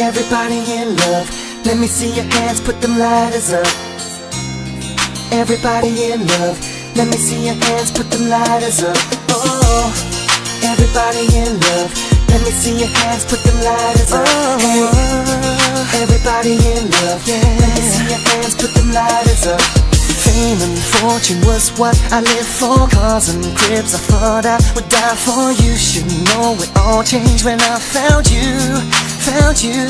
Everybody in love, let me see your hands, put them lighters up. Everybody in love, let me see your hands, put them lighters up. Oh, everybody in love, let me see your hands, put them lighters up. Hey, everybody in love, yeah. Let me see your hands, put them lighters up. Fame and fortune was what I lived for. Cars and cribs I thought I would die for You. Should know it all changed when I found you Found you.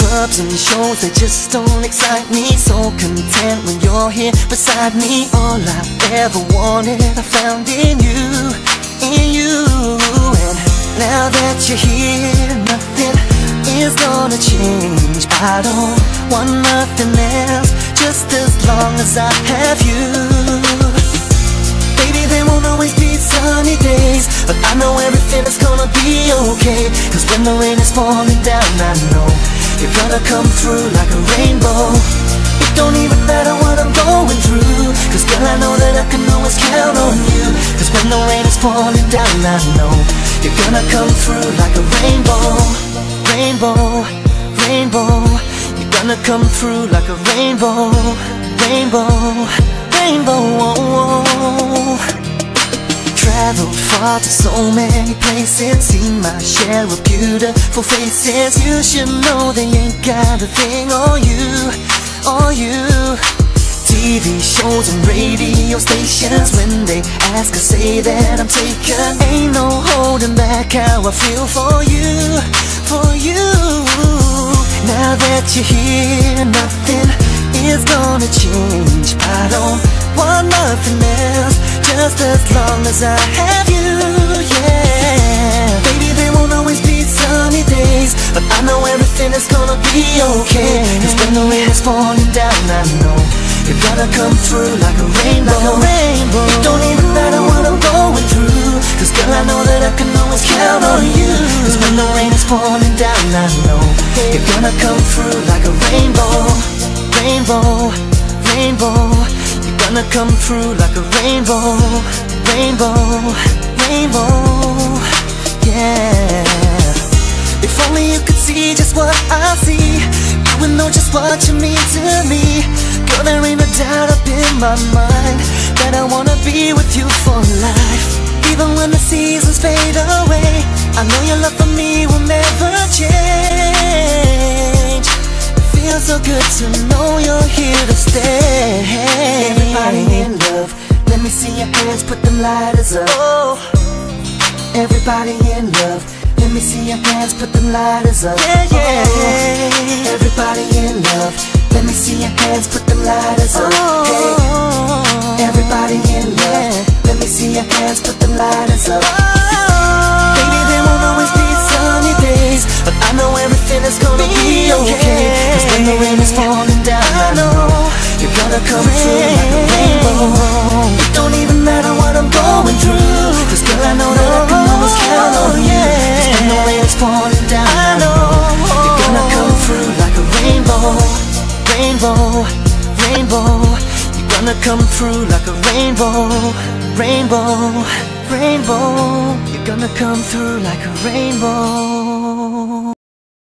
Clubs and shows, they just don't excite me. So content when you're here beside me. All I ever wanted I found in you In you. And now that you're here Nothing is gonna change. I don't want nothing else Just as long as I have you. Baby, there won't always be sunny days But I know everything is gonna be okay. Cause when the rain is falling down I know you're gonna come through like a rainbow. It don't even matter what I'm going through Cause girl, I know that I can always count on you. Cause when the rain is falling down I know You're gonna come through like a rainbow. Rainbow, rainbow gonna come through like a rainbow, rainbow, rainbow Traveled far to so many places Seen my share of beautiful faces. You should know they ain't got a thing on you, on you. TV shows and radio stations When they ask I say that I'm taken. Ain't no holding back how I feel for you For you that you're here Nothing is gonna change. I don't want nothing else. Just as long as I have you Yeah. Baby there won't always be sunny days But I know everything is gonna be okay. Cause when the rain is falling down I know you're gonna come through like a rainbow, like a rainbow. Gonna come through like a rainbow Rainbow, rainbow. You're gonna come through like a rainbow Rainbow, rainbow. Yeah. If only you could see just what I see. You would know just what you mean to me. Girl, there ain't a doubt up in my mind That I wanna be with you for life. Even when the seasons fade away I know your love for me to know you're here to stay Everybody in love Let me see your hands, put them lighters up oh. Everybody in love let me see your hands, put them lighters up. Yeah, yeah. Oh, everybody in love. Let me see your hands, put them lighters up. Hey, everybody in love. Let me see your hands, put them lighters up. Oh. Baby, there won't always be sunny days, but I know everything is gonna be okay. Cause come through like a rainbow Rainbow, rainbow. You're gonna come through like a rainbow